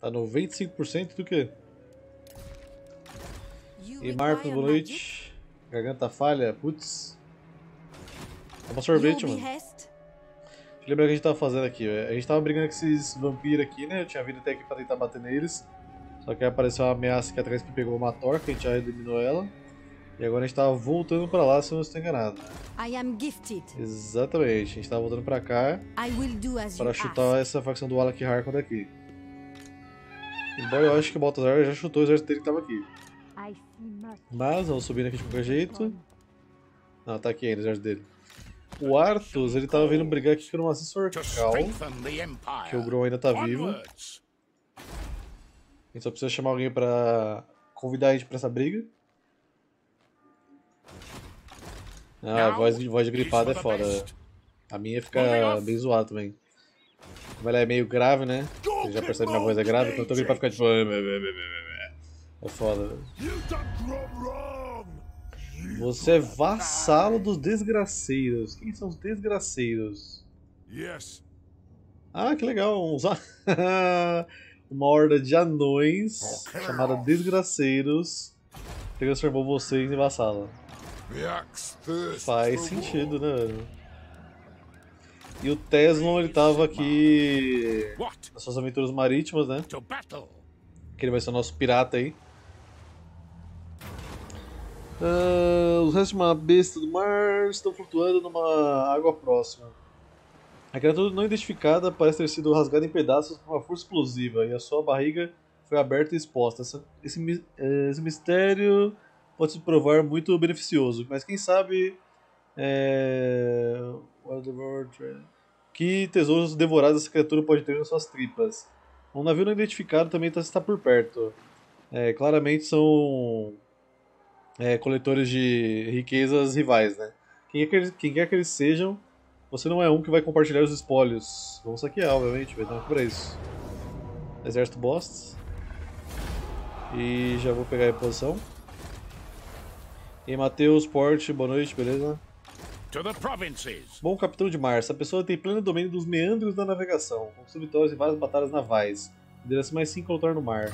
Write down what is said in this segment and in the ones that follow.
Tá 95% do que? E Marco, boa noite. Garganta falha, putz. Toma sorvete, mano. Deixa eu lembrar o que a gente tava fazendo aqui. A gente tava brigando com esses vampiros aqui, né? Eu tinha vindo até aqui pra tentar bater neles. Só que apareceu uma ameaça aqui atrás que pegou uma torca, a gente já eliminou ela. E agora a gente tá voltando pra lá, se eu não estou enganado. Exatamente, a gente tá voltando pra cá para chutar ask. essa facção do Alec Harkon daqui. Embora eu acho que o Baltazar já chutou o exército dele que tava aqui. Mas vamos subir aqui de qualquer jeito. Não, tá aqui ainda o exército dele. O Arthur, ele tava vindo brigar aqui com uma Sorcal, que o Grom ainda tá vivo gente só precisa chamar alguém pra convidar a gente pra essa briga. Ah, a voz, voz gripada é foda. A minha fica bem zoada também. Como ela é meio grave, né? Você já percebe que minha voz é grave, quando eu tô gripada fica tipo... É foda. Você é vassalo dos desgraceiros. Quem são os desgraceiros? Ah, que legal. Uma horda de anões chamada Desgraceiros transformou vocês em vassalo. Faz sentido, né? E o Teslon, ele tava aqui nas suas aventuras marítimas, né? Que ele vai ser o nosso pirata aí. Uh, os restos de uma besta do mar estão flutuando numa água próxima. A criatura não identificada parece ter sido rasgada em pedaços por uma força explosiva e a sua barriga foi aberta e exposta. Essa, esse, eh, esse, mistério pode se provar muito beneficioso, mas quem sabe. É... Que tesouros devorados essa criatura pode ter nas suas tripas. Um navio não identificado também tá, está por perto. É, claramente são é, coletores de riquezas rivais, né? Quem, quem quer que eles sejam, você não é um que vai compartilhar os espólios. Vamos saquear, obviamente, vai dar pra isso. Exército Boss. E já vou pegar a posição. E Matheus, Porte, boa noite, beleza? Bom capitão de mar, essa pessoa tem pleno domínio dos meandros da navegação, conquistou vitórias em várias batalhas navais, liderança mais 5 lutar no mar.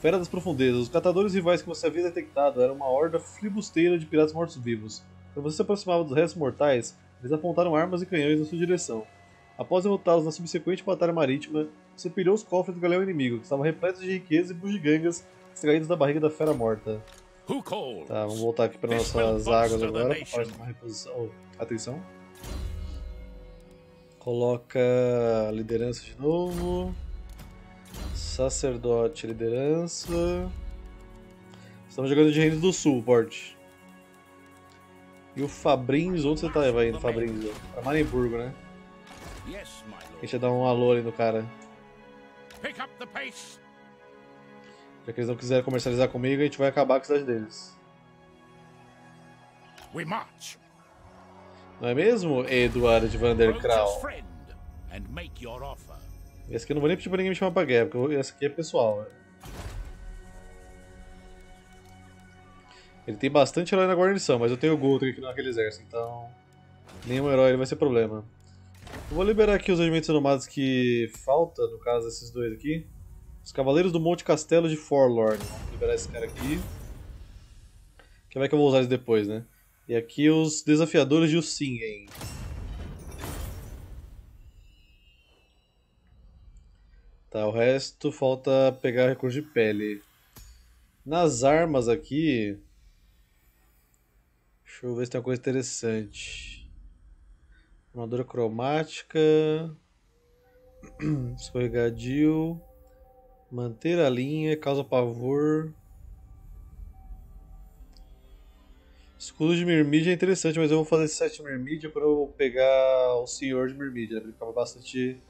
Fera das profundezas, os catadores rivais que você havia detectado eram uma horda flibusteira de piratas mortos-vivos. Quando você se aproximava dos restos mortais, eles apontaram armas e canhões na sua direção. Após derrotá-los na subsequente batalha marítima, você pilhou os cofres do galão inimigo, que estavam repletos de riqueza e bugigangas extraídos da barriga da fera morta. Tá, vamos voltar aqui para nossas águas agora, reposição. Oh, atenção. Coloca liderança de novo. Sacerdote, liderança. Estamos jogando de Reino do Sul, Port. E o Fabrinhos, onde você tá vai indo, Fabrinhos? Pra Marenburgo, né? Deixa eu dar um alô ali no cara. Já que eles não quiserem comercializar comigo, a gente vai acabar com a cidade deles. Não é mesmo, Eduardo de Vanderkraal? Esse aqui eu não vou nem pedir pra ninguém me chamar pra guerra, porque esse aqui é pessoal. Véio. Ele tem bastante herói na guarnição, mas eu tenho o Guthrie aqui naquele exército, então nenhum herói vai ser problema. Eu vou liberar aqui os regimentos renomados que falta, no caso desses dois aqui. Os Cavaleiros do Monte Castelo de Forlorn. Vamos liberar esse cara aqui. Que vai que eu vou usar eles depois, né? E aqui os Desafiadores de Usingen. Tá, o resto falta pegar recurso de pele. Nas armas aqui, Deixa eu ver se tem uma coisa interessante. Armadura cromática. Escorregadio. Manter a linha, causa pavor. Escudo de Mirmídia é interessante, mas eu vou fazer esse set de Mirmídia quando eu pegar o Senhor de Mirmídia, né? Ele ficava bastante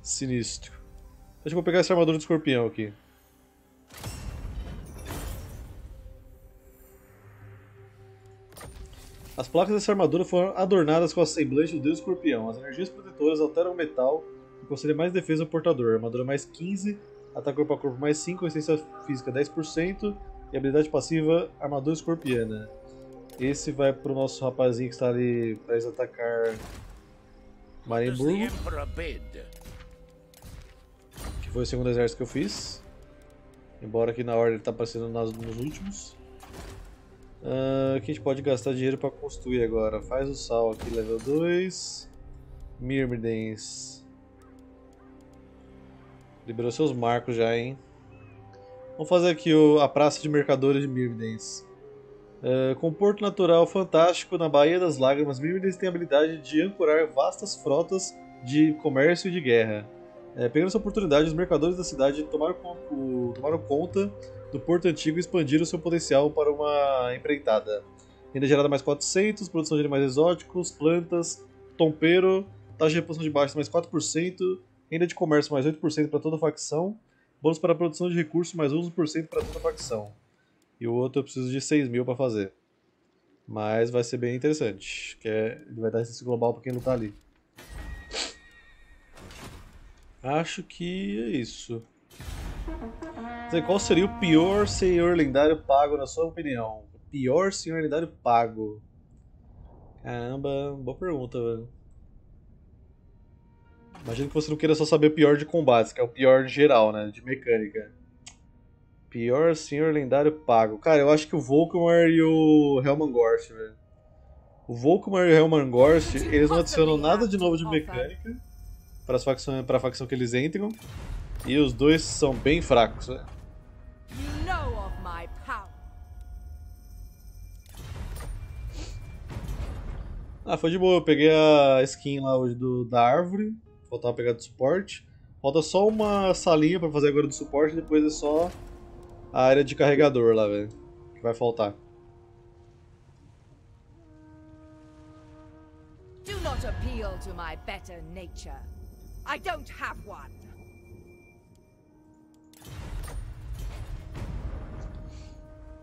sinistro. Acho que eu vou pegar essa armadura de escorpião aqui. As placas dessa armadura foram adornadas com a semblante do deus escorpião. As energias protetoras alteram o metal e concedem mais defesa ao portador. Armadura mais 15, ataque corpo a corpo mais 5, resistência física 10% e habilidade passiva armadura escorpiana. Esse vai pro nosso rapazinho que está ali para atacar Marienburgo. Que que foi o segundo exército que eu fiz. Embora aqui na ordem ele tá aparecendo nas, nos últimos. Uh, que a gente pode gastar dinheiro para construir agora. Faz o sal aqui, level 2. Myrmidens. Liberou seus marcos já, hein? Vamos fazer aqui o, a Praça de Mercadores de Myrmidens. Uh, com porto natural fantástico na Baía das Lágrimas, Myrmidens tem a habilidade de ancorar vastas frotas de comércio e de guerra. É, pegando essa oportunidade, os mercadores da cidade tomaram, o, tomaram conta do Porto Antigo e expandiram seu potencial para uma empreitada. Renda gerada mais 400, produção de animais exóticos, plantas, tompeiro, taxa de reposição de baixo mais 4%, renda de comércio mais 8% para toda facção, bônus para produção de recursos mais 11% para toda facção. E o outro eu preciso de 6 mil para fazer. Mas vai ser bem interessante, que é, ele vai dar esse global para quem lutar ali. Acho que é isso. Dizer, qual seria o pior senhor lendário pago, na sua opinião? O pior senhor lendário pago? Caramba, boa pergunta, velho. Imagino que você não queira só saber o pior de combates, que é o pior geral, né? De mecânica. Pior senhor lendário pago. Cara, eu acho que o Volkmar e o Helmangorst, velho. O Volkmar e o Helmangorst, eles não adicionam nada de novo de mecânica para as facções, para a facção que eles entram. E os dois são bem fracos. Né? Ah, foi de boa. Eu peguei a skin lá hoje do, da árvore. Faltava pegar do suporte. Falta só uma salinha para fazer agora do suporte. Depois é só a área de carregador lá, velho. Que vai faltar. Do not appeal to my better nature. I don't have one.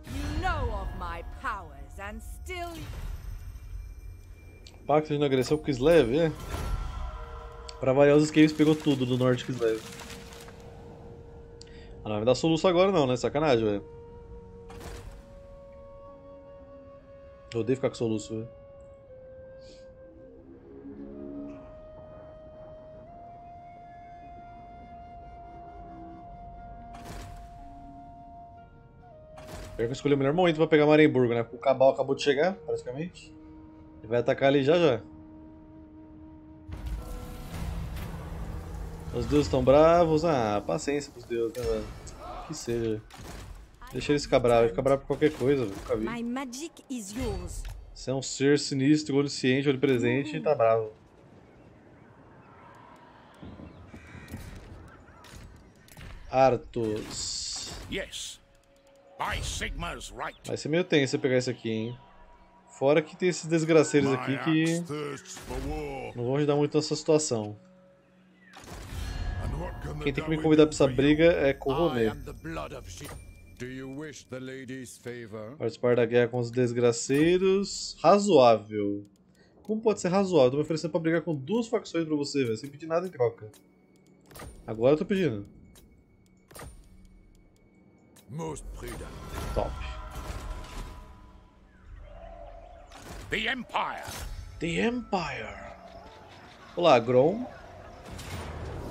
You know of my powers and still Pacto de agressão com Kislev, é? Pra variar os esquemas pegou tudo do norte Kislev. Ah, não vai me dar soluço agora não, né? Sacanagem, velho. Eu odeio ficar com soluço, velho. Pior que eu escolhi o melhor momento pra pegar Marenburgo, né? O Cabal acabou de chegar, praticamente. Ele vai atacar ali já já. Os deuses estão bravos. Ah, paciência pros deuses, né, velho? Que seja. Deixa eles ficar bravos. Fica bravo por qualquer coisa, velho. Nunca vi. Você é um ser sinistro, onisciente, onipresente e tá bravo. Arthos. Yes. Vai ser meio tenso você pegar esse aqui, hein? Fora que tem esses desgraceiros aqui que não vão ajudar muito nessa situação. Quem tem que me convidar pra essa briga é Corroner. Participar da guerra com os desgraceiros. Razoável. Como pode ser razoável? tô me oferecendo pra brigar com duas facções pra você, velho, sem pedir nada em troca. Agora eu tô pedindo. Top. The Empire. The Empire. Olá, Grom.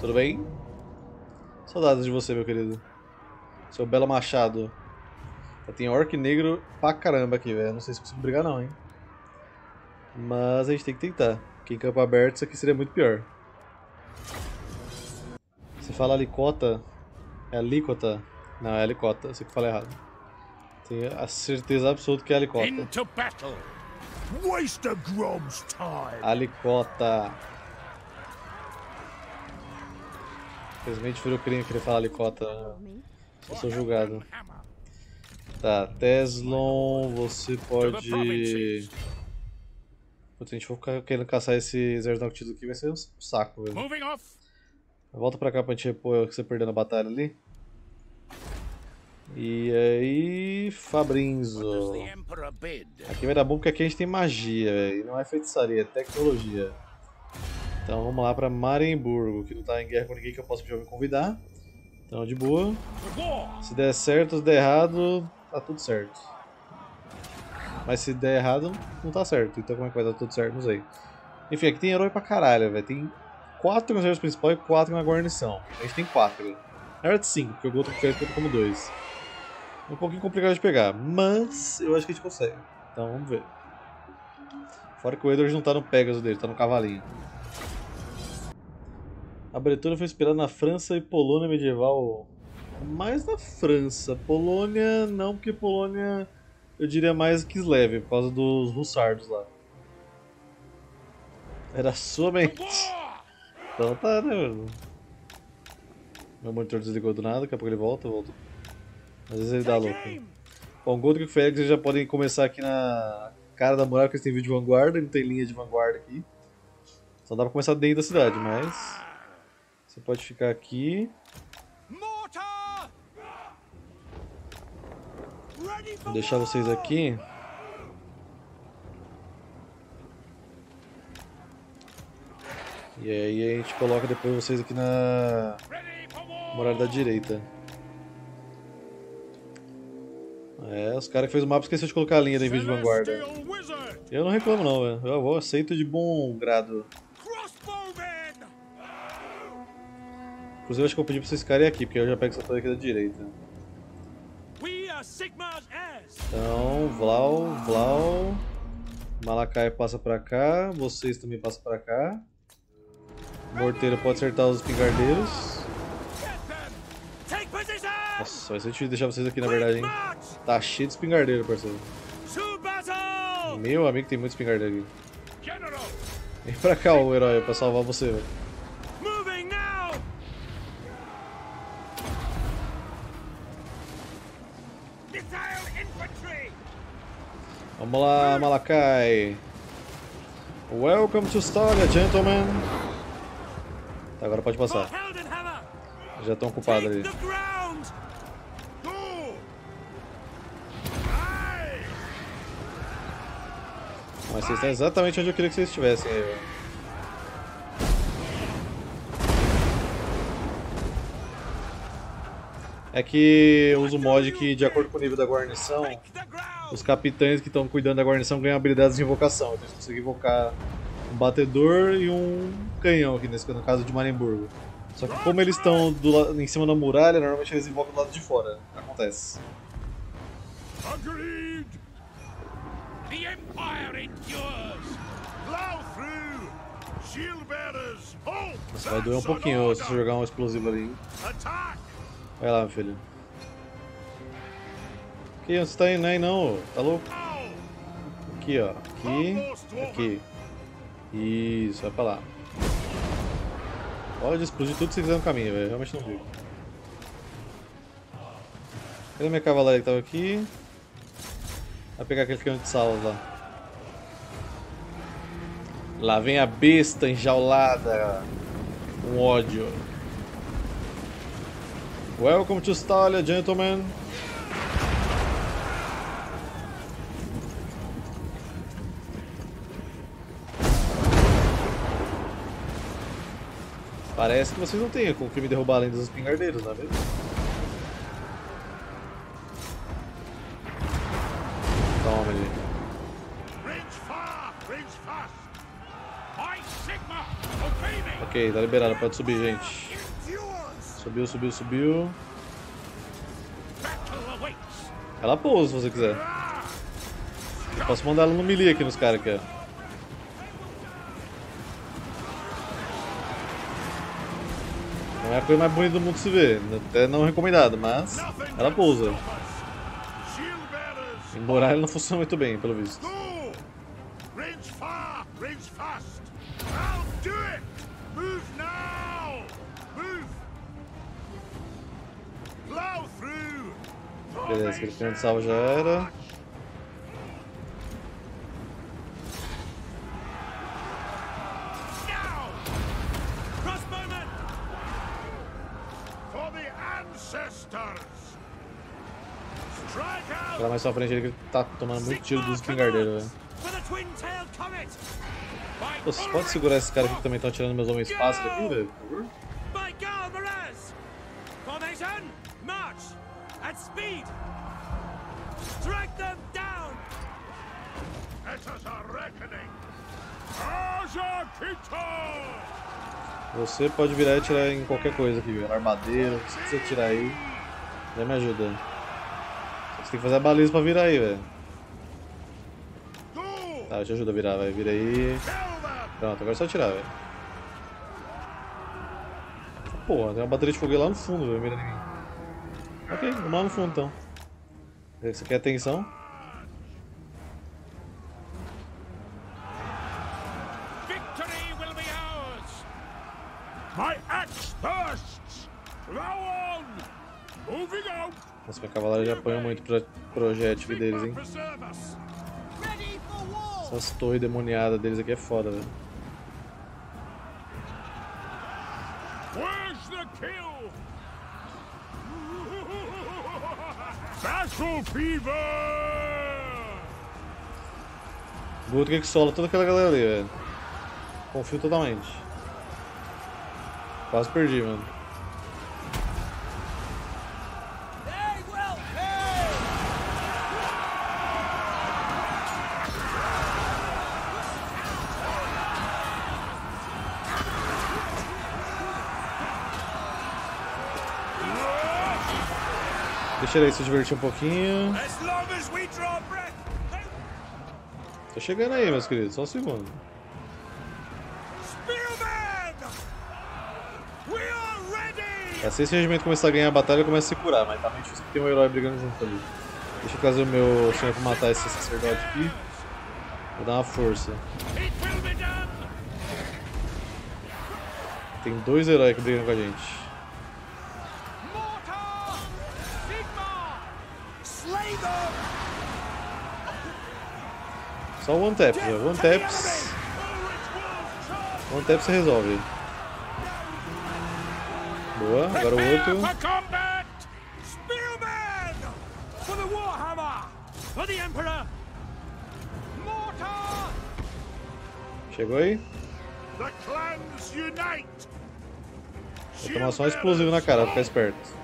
Tudo bem? Saudades de você, meu querido. Seu belo machado. Já tem orc negro pra caramba aqui, velho. Não sei se consigo brigar não, hein. Mas a gente tem que tentar. Porque em campo aberto isso aqui seria muito pior. Você fala alicota? É alicota? Não, é helicóptero, eu sei que falei errado. Tenho a certeza absoluta que é helicóptero. Alicota. Infelizmente virou crime querer falar alicota. Eu sou julgado. Tá, Teslon, você pode. Putz, a gente for querendo caçar esse exército noctido aqui, vai ser um saco, velho. Volta pra cá pra gente repor o que você perdeu na batalha ali. E aí, Fabrinzo. Aqui vai dar bom porque aqui a gente tem magia, e não é feitiçaria, é tecnologia. Então vamos lá para Marienburgo, que não está em guerra com ninguém que eu possa me convidar. Então de boa. Se der certo, se der errado, tá tudo certo. Mas se der errado, não tá certo. Então como é que vai dar tudo certo? Não sei. Enfim, aqui tem herói pra caralho, velho. Tem quatro no exército principal e quatro na guarnição. A gente tem quatro. Na verdade, cinco, porque o Félix conta como dois. É um pouquinho complicado de pegar, mas eu acho que a gente consegue. Então vamos ver. Fora que o Edward não tá no Pegasus dele, tá no cavalinho. A Bretônia foi inspirada na França e Polônia medieval. Mais na França. Polônia não, porque Polônia eu diria mais Kislev, por causa dos russardos lá. Era sua mente. Então tá, né, mano? Meu monitor desligou do nada, daqui a pouco ele volta, volta. Às vezes ele dá louco. Bom, Godric e Félix já podem começar aqui na cara da muralha, porque eles têm vídeo de vanguarda, não tem linha de vanguarda aqui. Só dá pra começar dentro da cidade, mas... Você pode ficar aqui. Vou deixar vocês aqui. E aí a gente coloca depois vocês aqui na muralha da direita. É, os caras que fez o mapa esqueceram de colocar a linha em vez de vanguarda. Eu não reclamo não, velho. Eu vou, aceito de bom grado. Inclusive acho que eu vou pedir pra vocês ficarem aqui, porque eu já pego essa torre aqui da direita. Então, Vlau, Vlau. Malakai passa pra cá, vocês também passam pra cá. Morteiro pode acertar os pingardeiros. Nossa, vai ser difícil deixar vocês aqui na verdade, hein? Tá cheio de espingardeiro, parceiro. Meu amigo, tem muito espingardeiro aqui. Vem pra cá, o herói, pra salvar você, velho. Vamos lá, Malakai. Welcome to Stalia, gentlemen. Tá, agora pode passar. Já estão ocupados ali. Mas vocês estão exatamente onde eu queria que vocês estivessem aí, É que eu uso mod que, de acordo com o nível da guarnição, os capitães que estão cuidando da guarnição ganham habilidades de invocação. Então eles conseguem invocar um batedor e um canhão aqui nesse no caso de Marenburgo. Só que como eles estão em cima da muralha, normalmente eles invocam do lado de fora. Acontece. Agreed. The Empire endures. Blow through. Shield bearers. Nossa, vai doer um pouquinho se jogar um explosivo ali. Vai lá, meu filho. Que você tá indo aí não? Tá louco? Aqui, ó. Aqui. Aqui. Isso, vai pra lá. Pode explodir tudo que você quiser no caminho, velho. Realmente não vi. Cadê minha cavalaria que tava aqui? Vai pegar aquele canhão de salas lá. Lá vem a besta enjaulada. Com ódio. Welcome to Stalia, gentlemen. Parece que vocês não têm com que me derrubar além dos espingardeiros, não é mesmo? Toma ele. Ok, tá liberado, pode subir, gente. Subiu, subiu, subiu. Ela pousa se você quiser. Posso mandar ela no melee aqui nos caras aqui. Não é a coisa mais bonita do mundo se ver, até não recomendado, mas ela pousa. Embora ela não funciona muito bem, pelo visto. Beleza, aquele primeiro salvo já era. Lá mais pra frente ele tá tomando muito tiro dos espingardeiros, velho. Vocês podem segurar esse cara aqui que também estão tirando meus homens fáceis aqui, velho, por favor? Você pode virar e atirar em qualquer coisa aqui, velho. Armadeira, se você atirar aí, já me ajuda. Você tem que fazer a baliza pra virar aí, velho. Tá, eu te ajudo a virar, vai. Vira aí. Pronto, agora é só atirar, velho. Porra, tem uma bateria de foguete lá no fundo, velho. Mira em mim. Ok, vamos lá no fundo então. Você quer atenção? Nossa, minha cavalaria já apanha muito pro projétil deles, hein? Essas torres demoniadas deles aqui é foda, velho. Battle Fever! Guto que sola toda aquela galera ali, velho. Confio totalmente. Quase perdi, mano. Ele aí se divertir um pouquinho. Tô chegando aí, meus queridos, só um segundo. Assim esse regimento começar a ganhar a batalha, começa a se curar, mas tá meio difícil porque tem um herói brigando junto ali. Deixa eu trazer o meu senhor pra matar esse sacerdote aqui. Vou dar uma força. Tem dois heróis que brigam com a gente. Só one tap, one taps. One tap se resolve. Boa, agora o outro. Chegou aí? Vou tomar só um explosivo na cara, ficar esperto.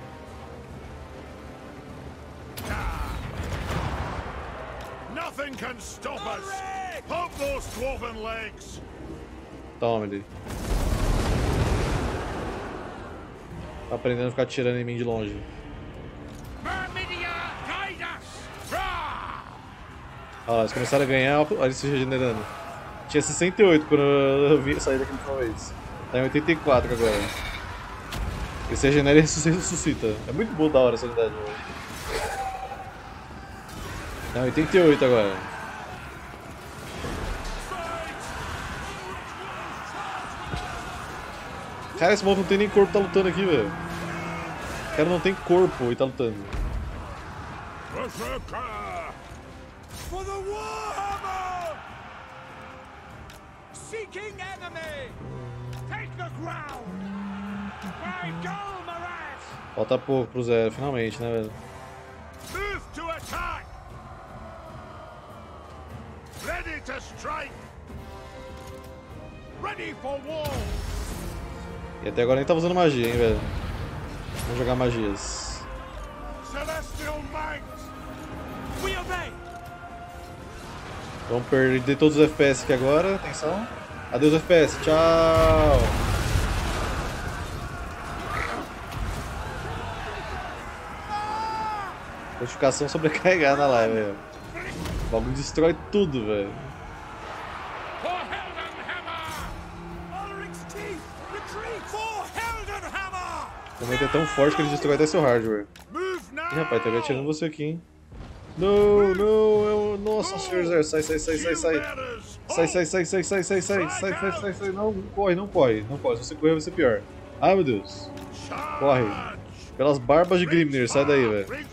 Toma ele. Tá aprendendo a ficar tirando em mim de longe. Olha lá, eles começaram a ganhar, olha eles se regenerando. Tinha 68 quando eu vi sair daquela última vez. Tá em 84 agora. Ele se regenera e ressuscita. É muito bom da hora essa unidade. Tá em 88 agora. Cara, esse moço não tem nem corpo, tá lutando aqui, velho. O cara não tem corpo e tá lutando. Seeking enemy! Take the ground! By Golmaras! Falta pouco pro zero, finalmente, né, velho? Move to attack! Ready to strike! Ready for war! E até agora nem tava usando magia, hein, velho. Vamos jogar magias. Vamos perder todos os FPS aqui agora, atenção. Adeus FPS, tchau! Notificação sobrecarregada na live, velho. O bagulho destrói tudo, velho. Momento é tão forte que ele destrói até seu hardware. Ih, rapaz, tá me atirando você aqui, hein? Não, não, eu... Nossa, senhor Zé, sai, sai, sai, sai, sai. Sai, sai, sai, sai, sai, sai, sai, sai, sai, sai, sai, não, não corre, não corre, não corre. Se você correr vai ser pior. Ai, meu Deus. Corre. Pelas barbas de Grimnir, sai daí, velho.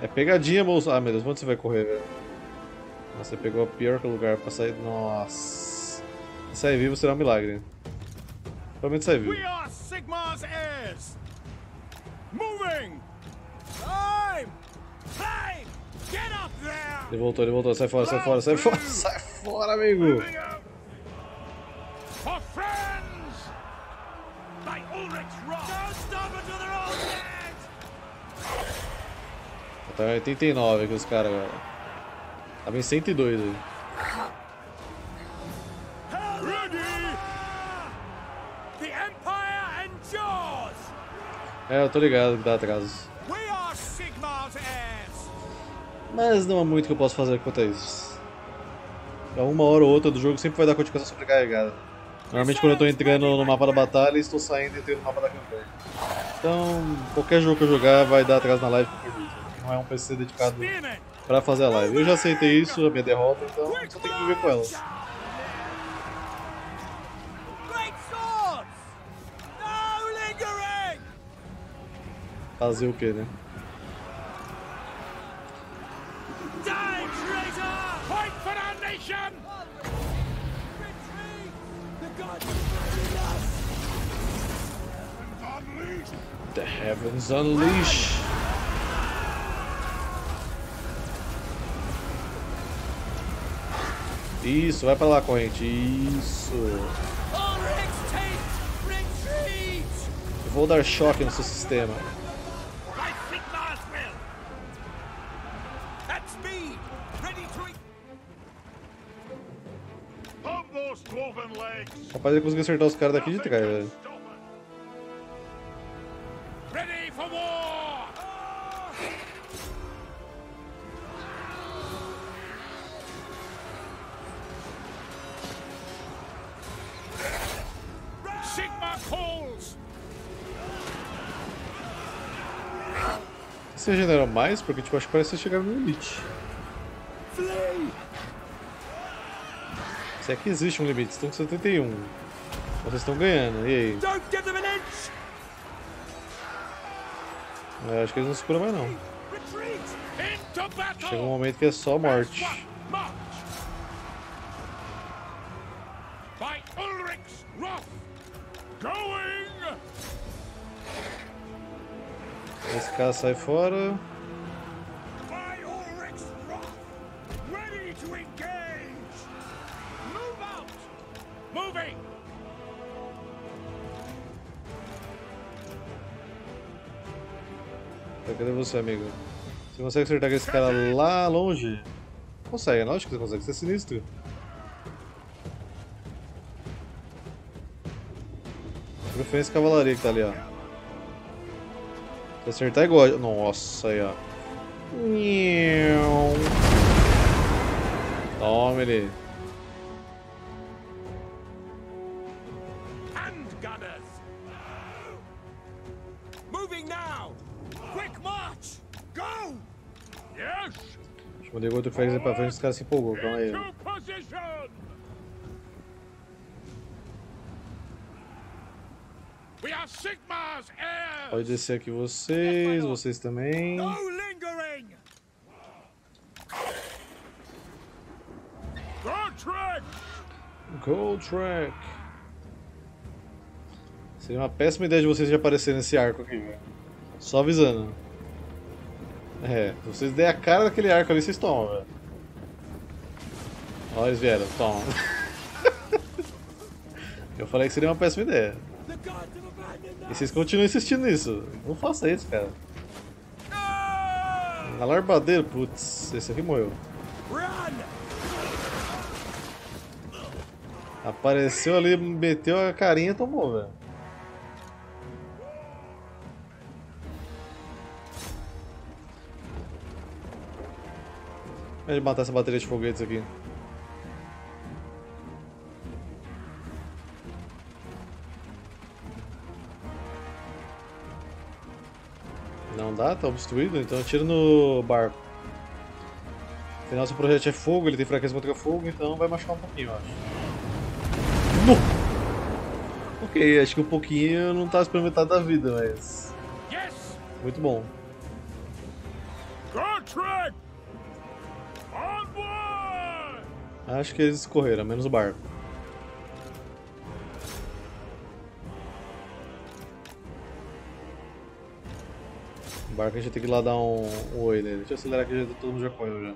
É pegadinha, moço. Ah, meu Deus, onde você vai correr, velho? Nossa, você pegou o pior lugar pra sair. Nossa. Sair vivo será um milagre. Provavelmente sair vivo. Ele voltou, ele voltou. Sai fora, sai fora, sai fora, sai fora, amigo. Tá 89 aqui os caras agora. Tava em 102 aí. É, eu tô ligado que dá atrasos. Mas não há muito que eu possa fazer quanto a isso. É uma hora ou outra do jogo sempre vai dar continuação sobrecarregada. Normalmente quando eu tô entrando no mapa da batalha, estou saindo e entrando no mapa da campanha. Então, qualquer jogo que eu jogar vai dar atraso na live jeito. Não é um PC dedicado pra fazer a live. Eu já aceitei isso, a minha derrota, então só tenho que viver com ela. Fazer o que, né? The heavens unleash. Isso, vai pra lá, corrente. Isso. Eu vou dar choque no seu sistema. Rapaz, ele conseguiu acertar os caras daqui de trás, velho. Mais? Porque tipo, acho que parece que chegaram no limite. Se é que existe um limite, estão com 71. Vocês estão ganhando, e aí? É, acho que eles não se curam mais não. Chega um momento que é só morte. Esse cara sai fora. Amigo? Você consegue acertar esse cara lá longe? Consegue, não? Acho que você consegue, você é sinistro. Preferência cavalaria que tá ali, ó. Se acertar é igual. Nossa, aí, ó. Toma ele. Mandei outro fragment pra frente, os caras se empolgou, calma aí. Pode descer aqui vocês, vocês também. Go track. Seria uma péssima ideia de vocês de aparecer nesse arco aqui, velho. Só avisando. É, se vocês der a cara daquele arco ali, vocês tomam, velho. Ó, eles vieram, toma. Eu falei que seria uma péssima ideia. E vocês continuam insistindo nisso. Não faça isso, cara. Alarbadeiro, putz, esse aqui morreu. Apareceu ali, meteu a carinha e tomou, velho. Vamos matar essa bateria de foguetes aqui. Não dá? Tá obstruído? Então atira no barco. Afinal, seu projeto é fogo, ele tem fraqueza contra fogo, então vai machucar um pouquinho, eu acho. No! Ok, acho que um pouquinho não tá experimentado da vida, mas... Muito bom. Acho que eles correram, menos o barco. O barco a gente tem que ir lá dar um, um oi nele. Deixa eu acelerar aqui, já, todo mundo já correu já.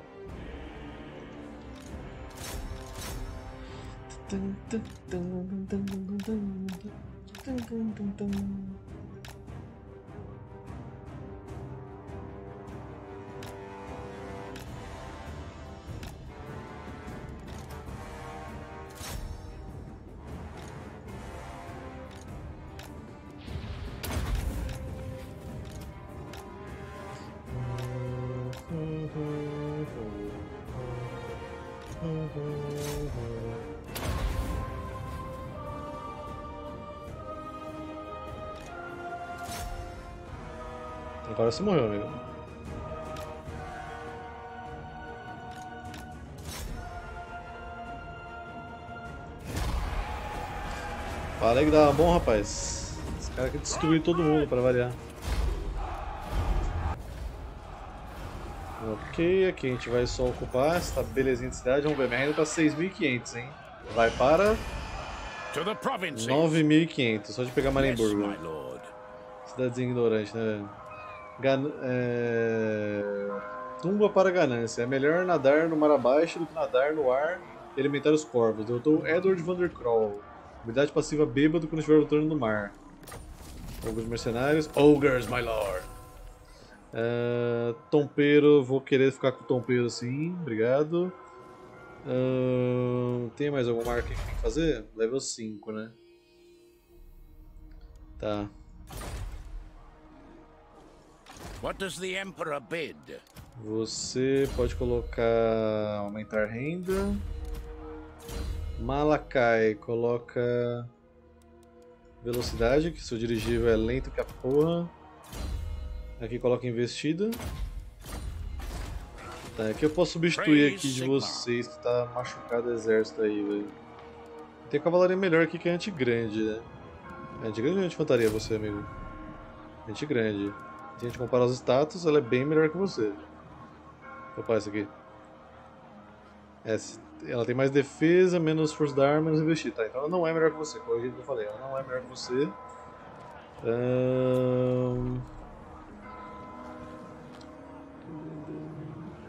Agora você morreu, amigo. Fala aí que dava bom, rapaz. Esse cara quer destruir todo mundo para variar. Ok, aqui a gente vai só ocupar essa belezinha de cidade. Vamos ver, minha renda tá 6.500, hein? Vai para 9.500, só de pegar Marienburgo. Cidadezinha ignorante, né? Gan é... Tumba para ganância. É melhor nadar no mar abaixo do que nadar no ar e alimentar os corvos. Derrotou Edward Vandercrawl. Habilidade passiva bêbado quando estiver lutando no mar. Ogros mercenários. Ogres, my lord. Uh, tompeiro, vou querer ficar com o tompeiro sim, obrigado. Uh, tem mais alguma marca que tem que fazer? Level 5, né? Tá. What does the Emperor bid? Você pode colocar aumentar renda. Malakai coloca velocidade, que seu dirigível é lento que a porra. Aqui coloca investida. Tá, aqui eu posso substituir aqui de vocês que tá machucado o exército aí, velho. Tem cavalaria melhor aqui que a anti-grande, né? Anti-grande ou anti-infantaria você, amigo? Anti-grande. Se a gente comparar os status, ela é bem melhor que você. Opa, esse aqui. Essa, ela tem mais defesa, menos força da arma, menos investir. Tá, então ela não é melhor que você, corrigido que eu falei. Ela não é melhor que você. Um...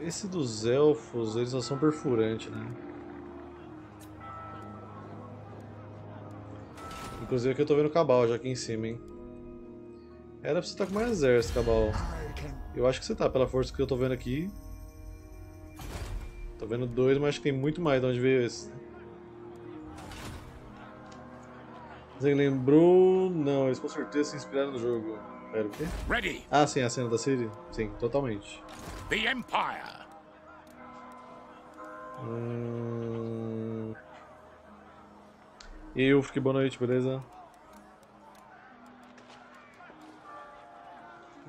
Esse dos elfos, eles só são perfurantes, né? Inclusive aqui eu tô vendo o Cabal já aqui em cima, hein? Era pra você estar tá com mais exército, Cabal. Eu acho que você tá, pela força que eu tô vendo aqui. Tô vendo dois, mas acho que tem muito mais de onde veio esse. Você lembrou... Não, eles com certeza se inspiraram no jogo. Pera, o quê? Ready. Ah, sim, a cena da City? Sim, totalmente. The Empire. Hum... E eu, fiquei boa noite, beleza?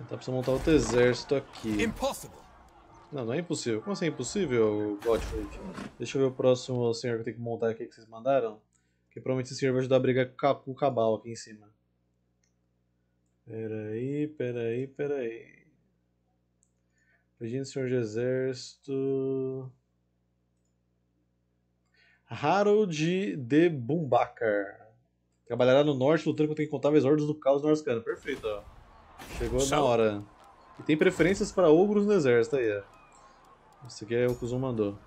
Tá precisando montar outro exército aqui. Impossible. Não, não é impossível. Como assim é impossível, Godfrey? Deixa eu ver o próximo senhor que eu tenho que montar aqui que vocês mandaram. Que provavelmente esse senhor vai ajudar a brigar com o Cabal aqui em cima. Peraí, peraí, peraí. Pedindo senhor de exército. Harold de Bumbakar. Trabalhará no norte lutando contra incontáveis hordas do caos norscano. Perfeito, ó. Chegou na hora. E tem preferências para ogros no exército aí, ó. Esse aqui é o que o Zoom mandou.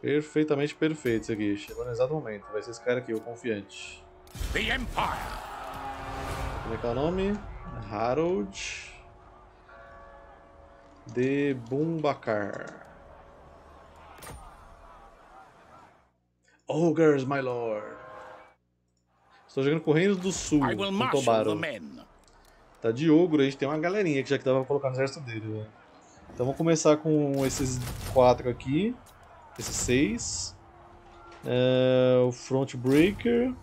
Perfeitamente perfeito isso aqui. Chegou no exato momento. Vai ser esse cara aqui, o confiante. The Empire. Como é que é o nome? Harold de Bumbakar. Ogres, my lord. Estou jogando com o Reino do Sul, com Tobaro. Tá de ogro, a gente tem uma galerinha que já que dava pra colocar no exército dele? Então vamos começar com esses quatro aqui. Esses seis. É, o Front Breaker.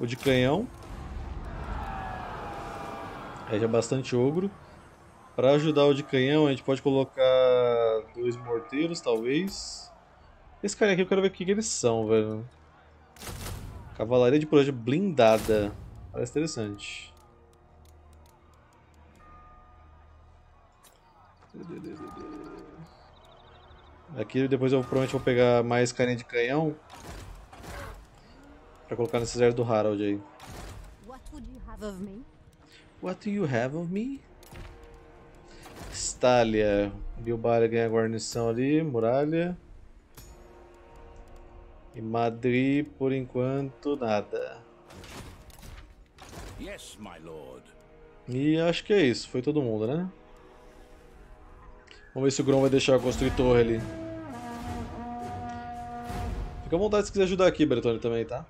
O de canhão. Aí já é bastante ogro. Para ajudar o de canhão, a gente pode colocar dois morteiros, talvez. Esse cara aqui eu quero ver o que, que eles são, velho. Cavalaria de projeto blindada. Parece interessante. Aqui depois eu provavelmente vou pegar mais carinha de canhão para colocar nesse exército do Harold aí. What would you have of me? What do you have of me? Stallia. Bilbao ganha guarnição ali, muralha. E Madrid, por enquanto, nada. Yes, my lord. E acho que é isso, foi todo mundo, né? Vamos ver se o Grom vai deixar eu construir torre ali. Fica à vontade se quiser ajudar aqui, Bretone, também, tá?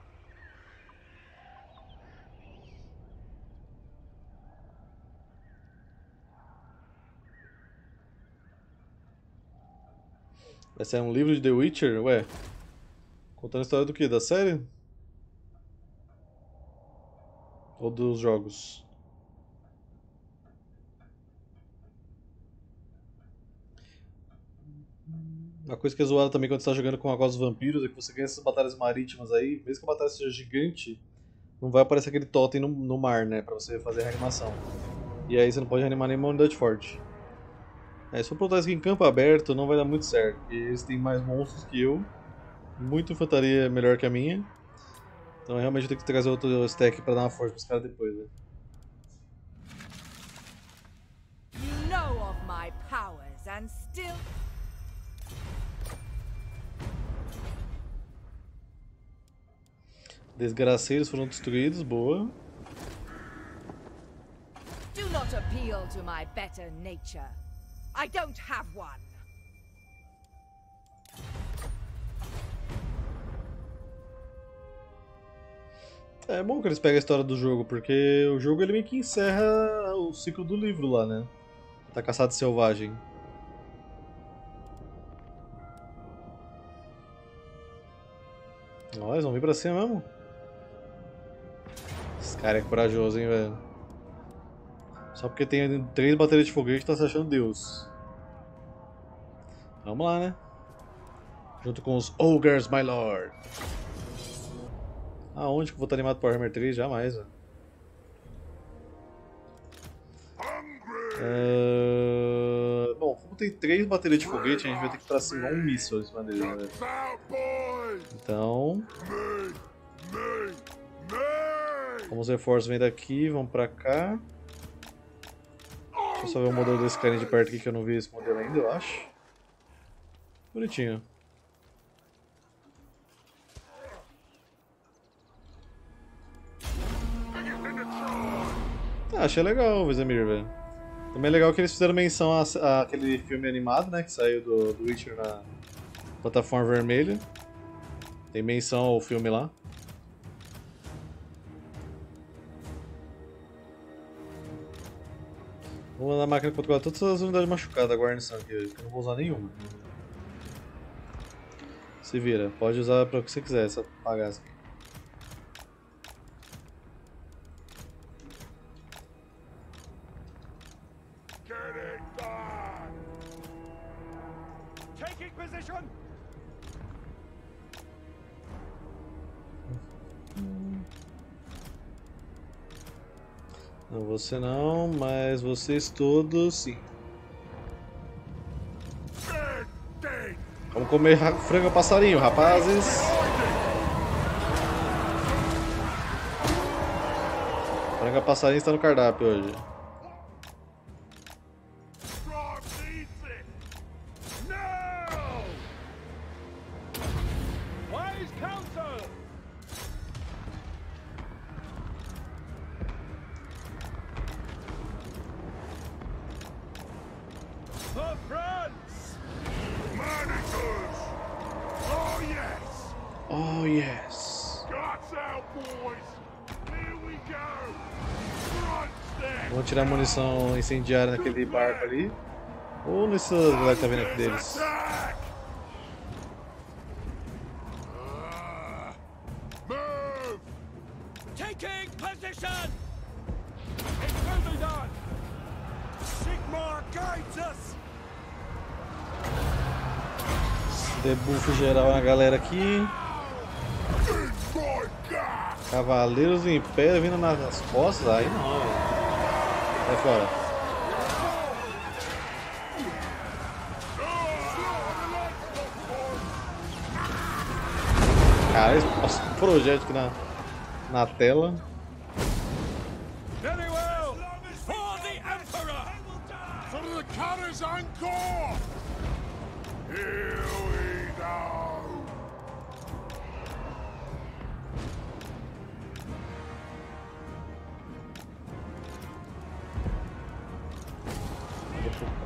Vai ser um livro de The Witcher? Ué. Contando a história do que? Da série? Ou dos jogos? Uma coisa que é zoada também quando você está jogando com a Voz dos Vampiros é que você ganha essas batalhas marítimas aí, mesmo que a batalha seja gigante, não vai aparecer aquele totem no, no mar, né, pra você fazer a reanimação. E aí você não pode reanimar nenhuma unidade forte. É, se for botar isso aqui em campo aberto, não vai dar muito certo, porque eles têm mais monstros que eu, muito infantaria melhor que a minha, então realmente eu tenho que trazer outro stack pra dar uma força pros caras depois, né. You know of my powers and still Desgraceiros foram destruídos, boa. Do not appeal to my better nature. I don't have one. É bom que eles peguem a história do jogo, porque o jogo ele meio que encerra o ciclo do livro lá, né? Da caçada selvagem. Eles vão vir pra cima mesmo? Esse cara é corajoso, hein, velho. Só porque tem três baterias de foguete tá se achando Deus. Vamos lá, né? Junto com os Ogres, my lord. Aonde que eu vou estar animado para Warhammer 3? Jamais, velho. Uh... Bom, como tem três baterias de foguete, a gente vai ter que tracionar um míssil em cima dele, né? Então... Como os reforços vêm daqui, vão pra cá. Deixa eu só ver o modelo desse carinha de perto aqui que eu não vi esse modelo ainda, eu acho. Bonitinho. Ah, achei legal o Vesemir, velho. Também é legal que eles fizeram menção àquele filme animado, né? Que saiu do, do Witcher na plataforma vermelha. Tem menção ao filme lá. Vou mandar a máquina controlar todas as unidades machucadas da guarnição aqui, eu não vou usar nenhuma. Se vira, pode usar para o que você quiser essa bagaça aqui. Não, você não, mas vocês todos sim. Vamos comer frango passarinho, rapazes. Frango passarinho está no cardápio hoje. Munição incendiária naquele barco ali. Ou nessa galera que tá vindo aqui deles. Debuff geral na galera aqui. Cavaleiros do Império vindo nas costas, aí não. Sai fora. Cara, um projétil na, na tela.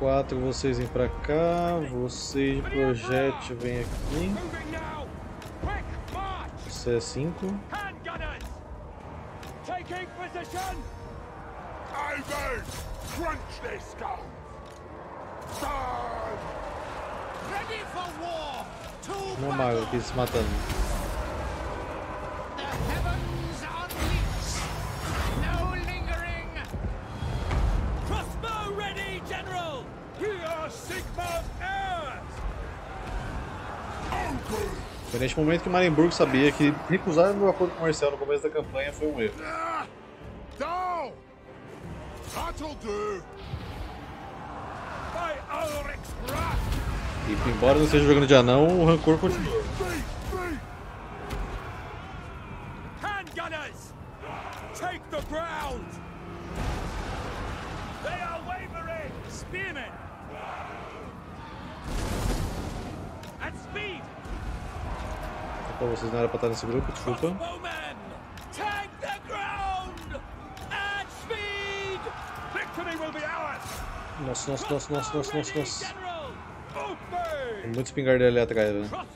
Quatro, vocês vêm pra cá, vocês de vem aqui. Você é cinco. Ready for war! Uma maga aqui se matando. Foi neste momento que Marienburg sabia que recusar o acordo comercial no começo da campanha foi um erro. E embora não esteja jogando de anão, o rancor continua. Vocês não eram pra estar nesse grupo, desculpa. Nossa, nossa, nossa, nossa, nossa, nossa, nossa. Tem muito espingardeiro ali atrás, velho.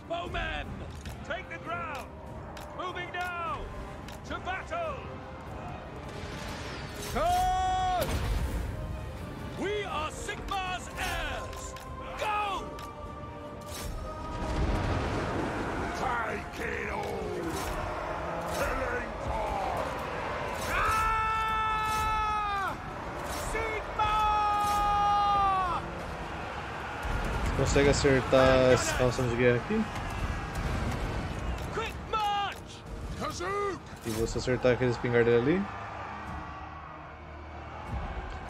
Consegue acertar essa calção de guerra aqui? E você acertar aquele espingardeiro ali?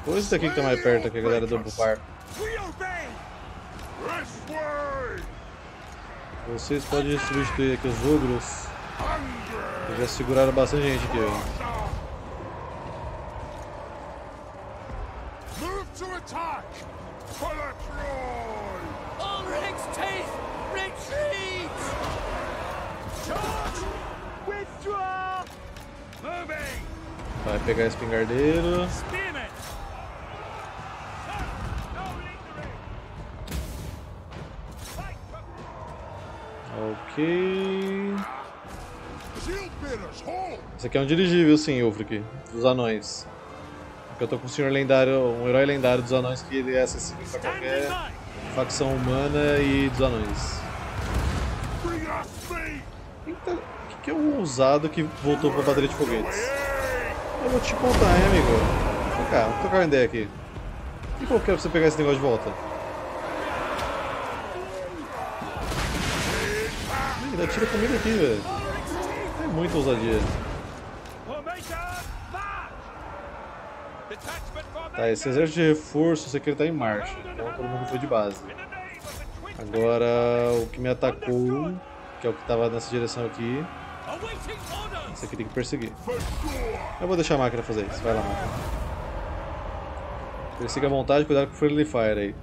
Ou esse daqui que tá mais perto, que a galera do bar. Vocês podem substituir aqui os ogros. Já seguraram bastante gente aqui. Ó. pegar espingardeiro. Ok. Esse aqui é um dirigível, sim, Ulfric, dos anões. Porque eu tô com um senhor lendário, um herói lendário dos anões que ele é acessível pra qualquer facção humana e dos anões. Eita, o que, que é o ousado que voltou pra bateria de foguetes? Vou te contar, hein, amigo. Vem cá, vamos trocar uma ideia aqui. Que eu quero pra você pegar esse negócio de volta? Ainda tira comida aqui, velho. É muita ousadia. Tá, esse exército de reforço, você quer tá em marcha. Então todo mundo foi de base. Agora, o que me atacou, que é o que estava nessa direção aqui. Esse aqui tem que perseguir. Eu vou deixar a máquina fazer isso. Vai lá, máquina. Persiga à vontade, cuidado com o Friendly Fire aí.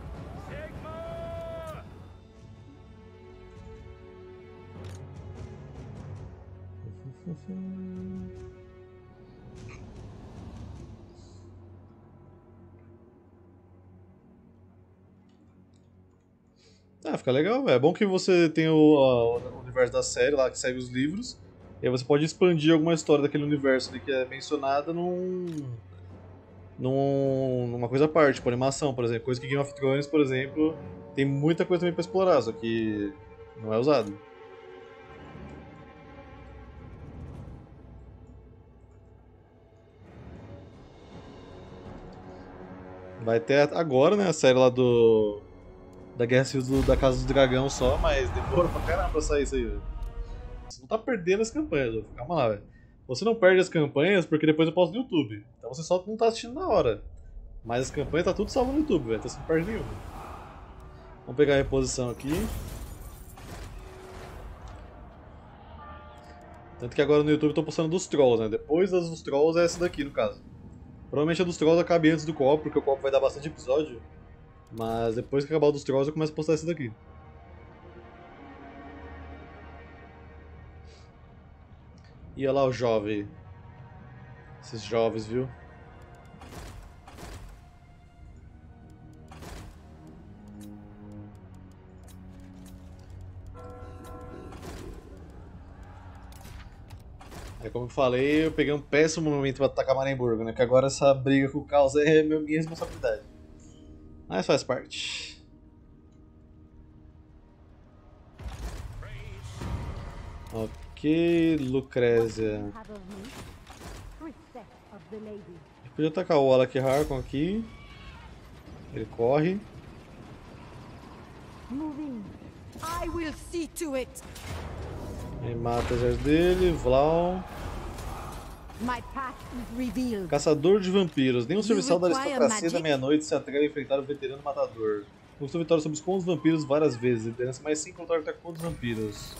Ah, fica legal, é bom que você tem o, o, universo da série lá que segue os livros, e aí você pode expandir alguma história daquele universo ali que é mencionada num, num, numa coisa à parte, tipo animação, por exemplo. Coisa que Game of Thrones, por exemplo, tem muita coisa também pra explorar, só que não é usado. Vai ter agora, né, a série lá do da Guerra Civil da Casa do Dragão só, mas demorou pra caramba pra sair isso aí, velho. Você não tá perdendo as campanhas, calma lá, velho. Você não perde as campanhas porque depois eu posto no YouTube. Então você só não tá assistindo na hora. Mas as campanhas tá tudo salvo no YouTube, velho. Então você não perde nenhuma. Vamos pegar a reposição aqui. Tanto que agora no YouTube eu tô postando dos Trolls, né? Depois das dos Trolls é essa daqui, no caso. Provavelmente a dos Trolls acabe antes do copo, porque o copo vai dar bastante episódio. Mas depois que acabar o dos Trolls eu começo a postar esse daqui. E olha lá o jovem. Esses jovens, viu? É como eu falei, eu peguei um péssimo momento para atacar Marenburgo, né? Que agora essa briga com o Caos é minha responsabilidade. Mas faz parte. Ok, Lucrézia. Podia atacar o Alec Harkon aqui. Ele corre. Aí mata o exército dele, Vlau. Caçador de vampiros. Nenhum serviçal da aristocracia da meia-noite se atreve a enfrentar o veterano matador. Conquistou vitória sobre os contos vampiros várias vezes. Liderança mais 5 contra contra os vampiros.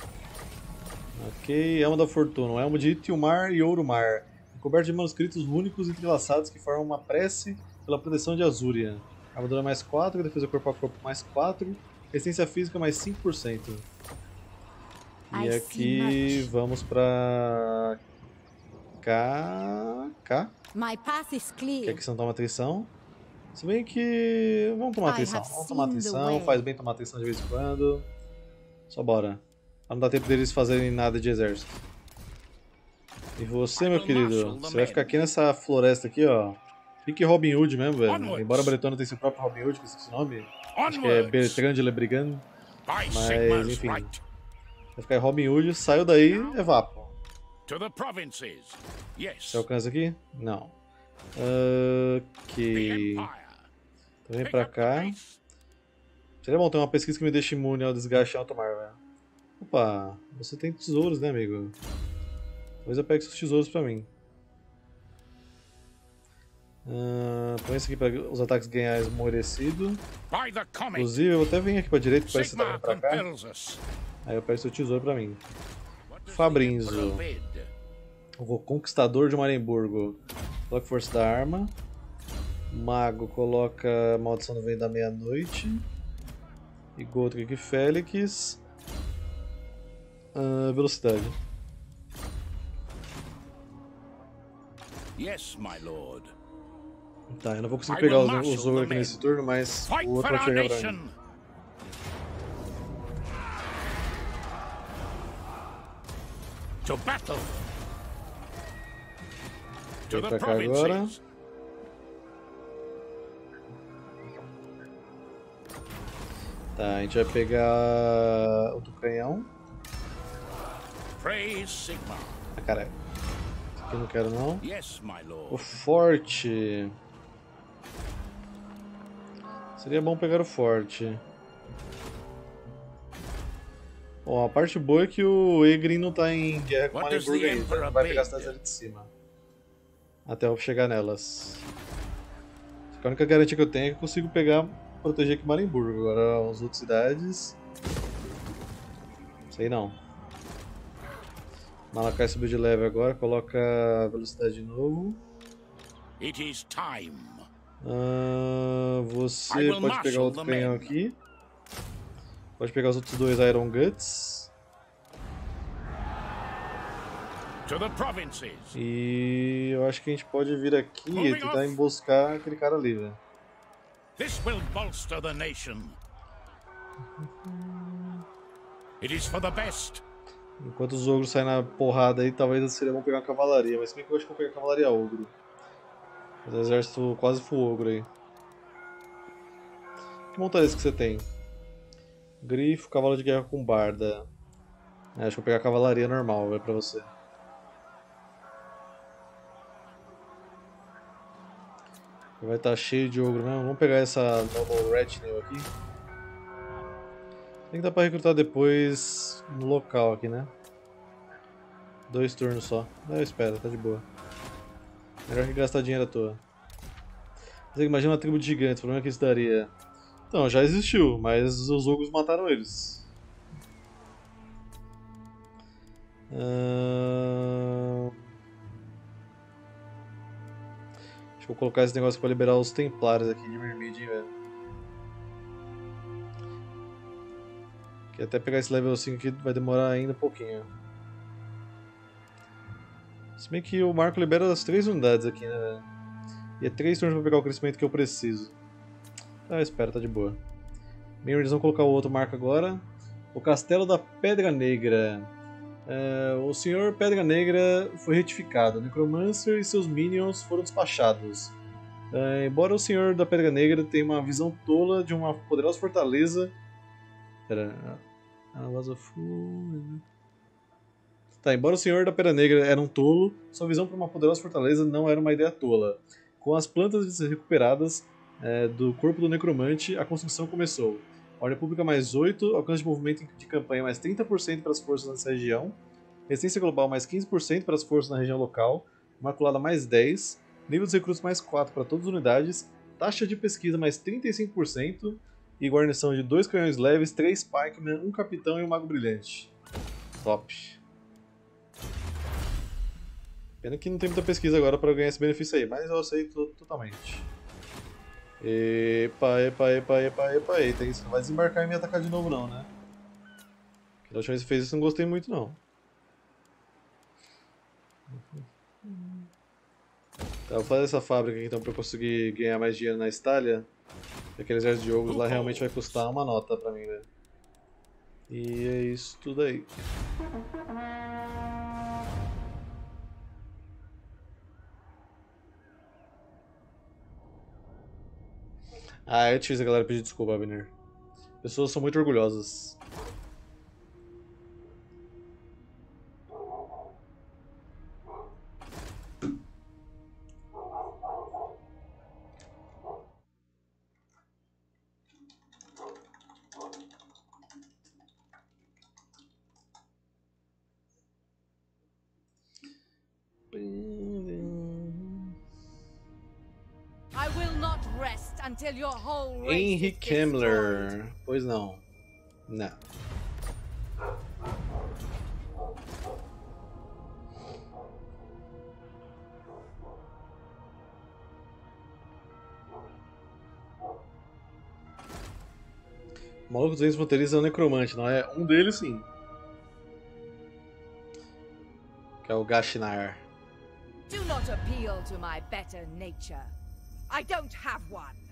Ok, Elmo da Fortuna. Elmo de Itilmar e Ourumar. Coberto de manuscritos únicos entrelaçados que formam uma prece pela proteção de Azúria. Armadura mais 4, defesa corpo a corpo mais 4, resistência física mais 5%. E aqui vamos pra cá. cá. Que aqui são tomar atrição. Se bem que. Vamos tomar atrição. Vamos tomar atrição, faz bem tomar atrição de vez em quando. Só bora. Não dar tempo deles fazerem nada de exército. E você, meu querido, você vai ficar aqui nessa floresta aqui, ó. Fique Robin Hood mesmo, velho. Embora Bretona tenha seu próprio Robin Hood, que esse nome. Acho que é Bertrand de Lebrigand. Mas, enfim. Vai ficar Robin Hood, saiu daí, vapo. Você alcança aqui? Não. Ok. Então vem pra cá. Seria bom ter uma pesquisa que me deixe imune ao desgaste alto mar, velho. Opa, você tem tesouros, né, amigo? Talvez eu pegue seus tesouros pra mim. Uh, põe isso aqui para os ataques ganhar esmorecido. Inclusive, eu vou até vir aqui pra direita, parece que você tá vindo pra cá. Aí eu pego seu tesouro pra mim. Fabrinzo. O Conquistador de Marenburgo. Coloca Força da Arma. Mago coloca Maldição do Vem da Meia-Noite. E Gotrek Félix. Uh, velocidade. Yes, my lord. Tá, eu não vou conseguir pegar o, o Zoro aqui nesse turno, mas o outro vai chegar pra mim. To battle. Vem pra cá agora. Tá, a gente vai pegar o do canhão. Ah, caralho aqui eu não quero não. O forte. Seria bom pegar o forte. Bom, a parte boa é que o Egrin não tá em guerra com o Marenburg ainda, vai pegar as cidades ali de cima. Até eu chegar nelas. A única garantia que eu tenho é que eu consigo pegar, proteger aqui Marenburg. Agora as outras cidades... Sei não. Malakai subiu de leve agora, coloca velocidade de novo. It is time. Uh, você pode pegar outro canhão aqui. Pode pegar os outros dois Iron Guts. E eu acho que a gente pode vir aqui e tentar emboscar aquele cara ali, velho. This will bolster the nation. It is for the best. Enquanto os ogros saem na porrada aí, talvez seria bom pegar uma cavalaria, mas se bem que eu acho que vou pegar cavalaria ogro. Mas exército quase full ogro aí. Que montaria que você tem? Grifo, cavalo de guerra com barda. É, acho que vou pegar cavalaria normal, vai pra você. Vai estar tá cheio de ogro mesmo. Vamos pegar essa Noble Retinue aqui. Tem que dar pra recrutar depois no local aqui, né? Dois turnos só. Não, espera, tá de boa. Melhor que gastar dinheiro à toa. Mas imagina uma tribo de gigantes, o problema é que isso daria. Então, já existiu, mas os ogros mataram eles. Uh... Deixa eu colocar esse negócio pra liberar os templários aqui de Mermid, velho. Que até pegar esse level 5 aqui vai demorar ainda um pouquinho. Se bem que o Marco libera as três unidades aqui, né? E é três turnos pra pegar o crescimento que eu preciso. Ah, espera, tá de boa. Bem, eles vão colocar o outro marco agora. O Castelo da Pedra Negra. É, o Senhor Pedra Negra foi retificado. Necromancer e seus minions foram despachados. É, embora o Senhor da Pedra Negra tenha uma visão tola de uma poderosa fortaleza. Pera, I was a fool. Tá, embora o Senhor da Pera Negra era um tolo, sua visão para uma poderosa fortaleza não era uma ideia tola. Com as plantas recuperadas é, do corpo do necromante, a construção começou. Ordem Pública mais 8, alcance de movimento de campanha mais 30% para as forças nessa região, resistência global mais 15% para as forças na região local, Imaculada mais 10, nível dos recrutos mais 4 para todas as unidades, taxa de pesquisa mais 35% e guarnição de 2 canhões leves, 3 pikemen, 1 capitão e um mago brilhante. Top. Pena que não tem muita pesquisa agora para ganhar esse benefício aí, mas eu aceito totalmente. Epa, epa, epa, epa, epa, eita, isso não vai desembarcar e me atacar de novo não, né? Da última vez que fez isso não gostei muito não. Tá, vou fazer essa fábrica aqui então pra eu conseguir ganhar mais dinheiro na Estália. Aqueles exército de ogros lá realmente vai custar uma nota pra mim, velho. E é isso tudo aí. Ah, eu te fiz a galera pedir desculpa, Abner. Pessoas são muito orgulhosas. Henry Kemmler. Pois não. Não. O maluco dos fronteiriços é o necromante, não é? Um deles sim. Que é o Gashinar. Do not appeal to my better nature. I don't have one.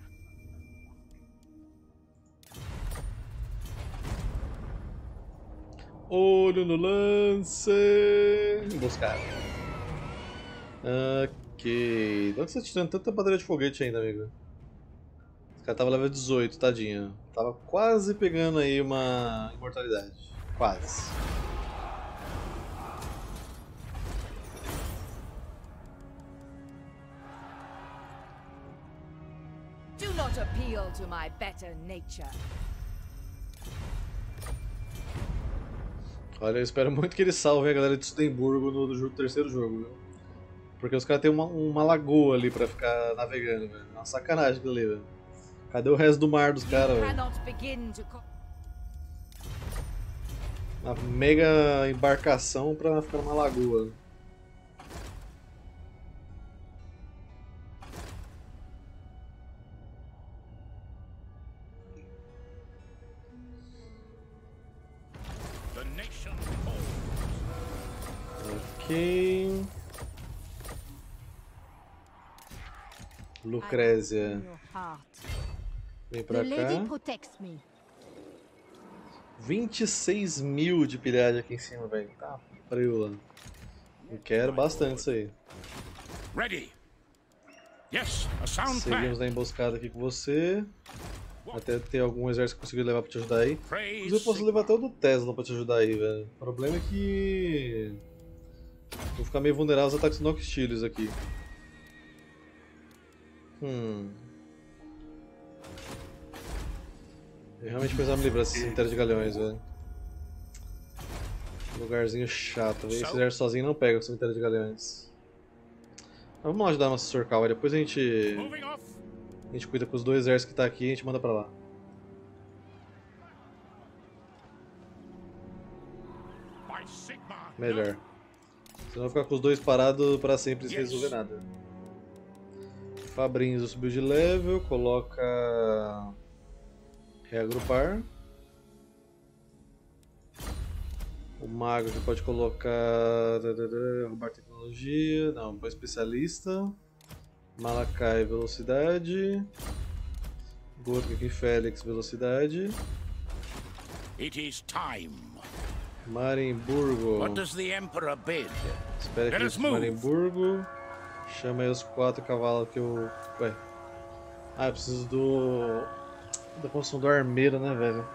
Olho no lance. Emboscada. Ok. De onde você tá tirando tanta bateria de foguete ainda, amigo? Esse cara tava level 18, tadinho. Tava quase pegando aí uma imortalidade. Quase. Do not appeal to my better nature. Olha, eu espero muito que eles salvem a galera de Sudemburgo no, no terceiro jogo, viu? Porque os caras têm uma, uma lagoa ali pra ficar navegando, velho. Uma sacanagem ali, velho. Cadê o resto do mar dos caras, velho? Uma mega embarcação pra ficar numa lagoa. Ok. Lucrézia. Vem pra cá. 26 mil de pilhagem aqui em cima, velho. Tá preula. Eu quero bastante isso aí. Ready. Yes, a sound Seguimos na emboscada aqui com você. Até ter algum exército que conseguir levar pra te ajudar aí. Inclusive eu posso levar até o do Tesla pra te ajudar aí, velho. O problema é que... Vou ficar meio vulnerável aos ataques Noctilis aqui. Hum... Eu realmente precisava me livrar desse cemitério de galeões, velho. Lugarzinho chato, velho. Esse exército sozinho não pega o cemitério de galeões. Mas vamos ajudar a nossa Sorcal, depois a gente... A gente cuida com os dois exércitos que tá aqui e a gente manda pra lá. Melhor. Senão ficar com os dois parados pra sempre sem resolver nada. Fabrinho subiu de level, coloca... Reagrupar. O mago que pode colocar... Roubar tecnologia, não, põe especialista. Malakai, velocidade. Gotrek e Félix, velocidade. It is time. Marimburgo. What does the Emperor bid? Espera Let aqui, Marimburgo. Chama aí os quatro cavalos que eu. Ué. Ah, eu preciso do. Da construção do armeiro, né, velho?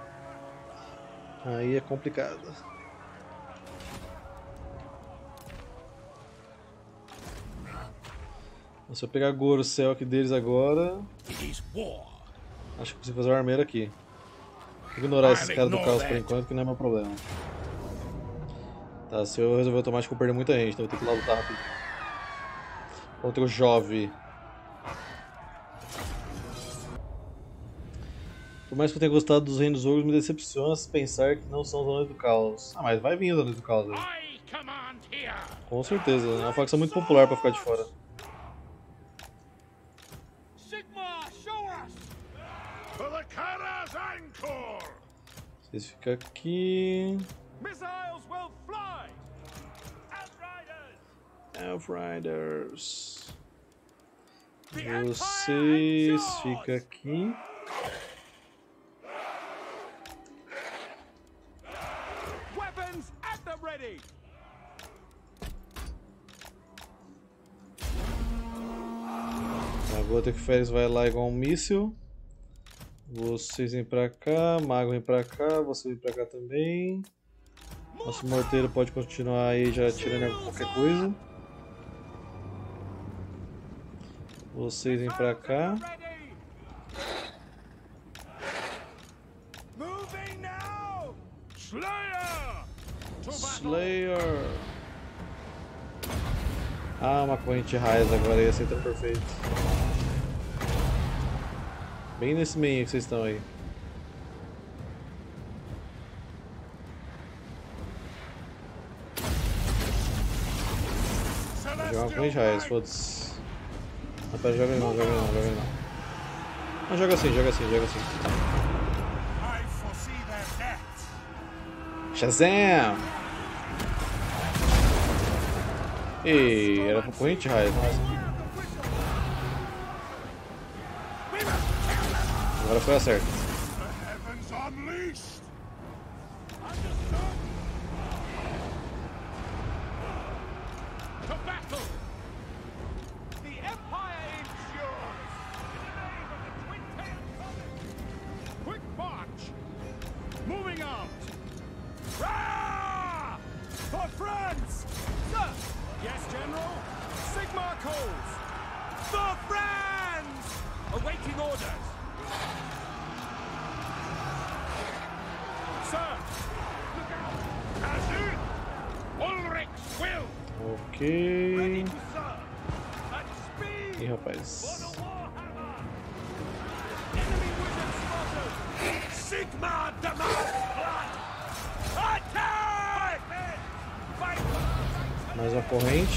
Aí é complicado. Se eu pegar Goro Cell deles agora. Acho que preciso fazer o armeiro aqui. Vou ignorar esses caras do caos por enquanto, que não é meu problema. Tá, se eu resolver automático eu vou perder muita gente, então eu vou ter que ir lá lutar rápido. Contra o Jove. Por mais que eu tenha gostado dos Reinos Ogros, me decepciona se pensar que não são os Anões do Caos. Ah, mas vai vir os Anões do Caos. Né? Com certeza, é uma facção muito popular pra ficar de fora. Vocês ficam aqui. Elf Riders. Vocês ficam aqui. Agora que Férias vai lá igual um míssil. Vocês vêm pra cá, Mago vem pra cá, você vem pra cá também. Nosso morteiro pode continuar aí já tirando qualquer coisa. Vocês vêm pra cá. Slayer! Ah, uma corrente raiz agora ia ser tão perfeito. Bem nesse meio que vocês estão aí. Vou jogar uma corrente raiz, foda-se. Pera, joga não, joga não, joga não. Não, joga assim, joga assim, joga assim. Shazam! Ei, era pra corrente raiz, mas... Agora foi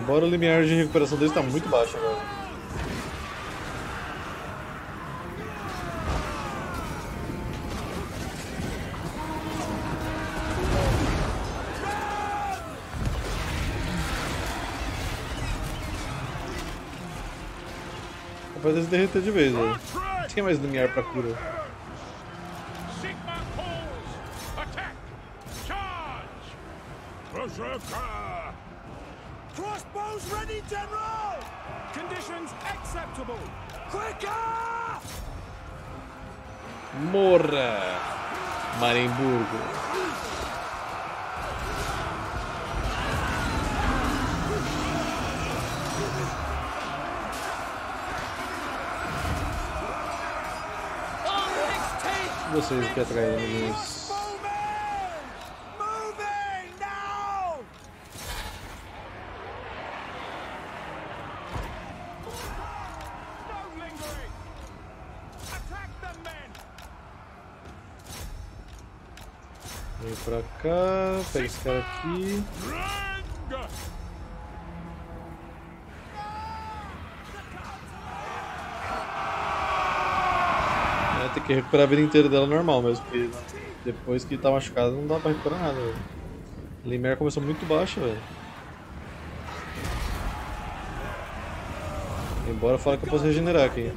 Embora o limiar de recuperação deles está muito baixo agora. Vai eles derreter de vez, velho. Tinha mais limiar pra cura. Crossbows ready, General! Conditions acceptable! Quicker! Morra! Marimburgo. vocês aqui atrás, amiguinhos. Cá, pega esse cara aqui. ter que recuperar a vida inteira dela normal mesmo, porque depois que tá machucada não dá pra recuperar nada. Limer começou muito baixa, velho. Embora fale que eu posso regenerar aqui.